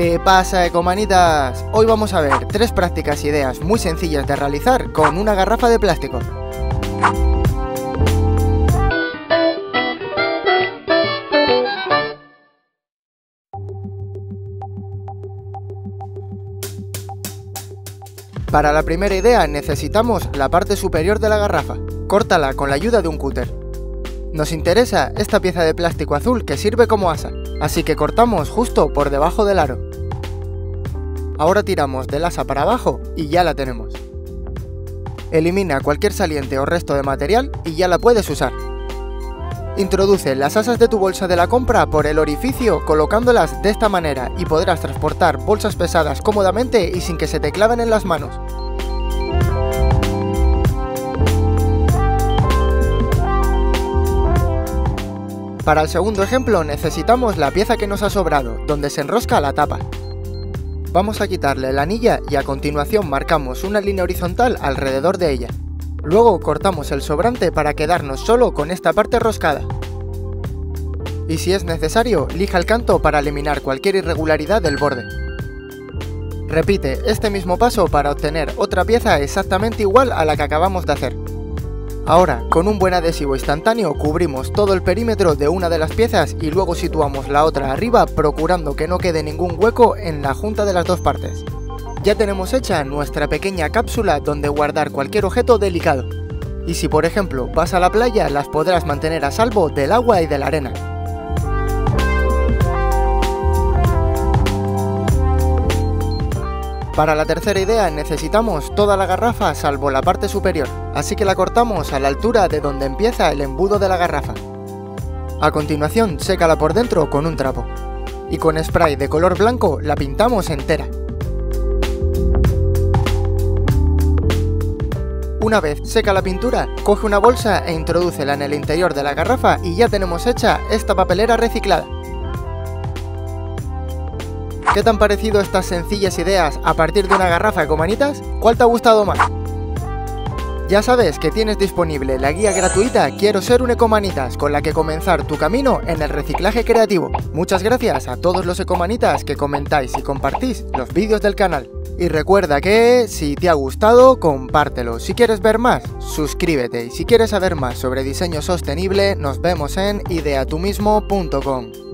¿Qué pasa, ecomanitas? Hoy vamos a ver tres prácticas ideas muy sencillas de realizar con una garrafa de plástico. Para la primera idea necesitamos la parte superior de la garrafa. Córtala con la ayuda de un cúter. Nos interesa esta pieza de plástico azul que sirve como asa, así que cortamos justo por debajo del aro. Ahora tiramos del asa para abajo y ya la tenemos. Elimina cualquier saliente o resto de material y ya la puedes usar. Introduce las asas de tu bolsa de la compra por el orificio colocándolas de esta manera y podrás transportar bolsas pesadas cómodamente y sin que se te claven en las manos. Para el segundo ejemplo necesitamos la pieza que nos ha sobrado, donde se enrosca la tapa. Vamos a quitarle la anilla y a continuación marcamos una línea horizontal alrededor de ella. Luego cortamos el sobrante para quedarnos solo con esta parte roscada. Y si es necesario, lija el canto para eliminar cualquier irregularidad del borde. Repite este mismo paso para obtener otra pieza exactamente igual a la que acabamos de hacer. Ahora, con un buen adhesivo instantáneo cubrimos todo el perímetro de una de las piezas y luego situamos la otra arriba procurando que no quede ningún hueco en la junta de las dos partes ya tenemos hecha nuestra pequeña cápsula donde guardar cualquier objeto delicado. Y si por ejemplo vas a la playa las podrás mantener a salvo del agua y de la arena. Para la tercera idea necesitamos toda la garrafa salvo la parte superior, así que la cortamos a la altura de donde empieza el embudo de la garrafa. A continuación, sécala por dentro con un trapo. Y con spray de color blanco la pintamos entera. Una vez seca la pintura, coge una bolsa e introdúcela en el interior de la garrafa y ya tenemos hecha esta papelera reciclada. ¿Qué te han parecido estas sencillas ideas a partir de una garrafa Ecomanitas? ¿Cuál te ha gustado más? Ya sabes que tienes disponible la guía gratuita Quiero ser un Ecomanitas, con la que comenzar tu camino en el reciclaje creativo. Muchas gracias a todos los Ecomanitas que comentáis y compartís los vídeos del canal. Y recuerda que si te ha gustado, compártelo. Si quieres ver más, suscríbete. Y si quieres saber más sobre diseño sostenible, nos vemos en ideatumismo.com.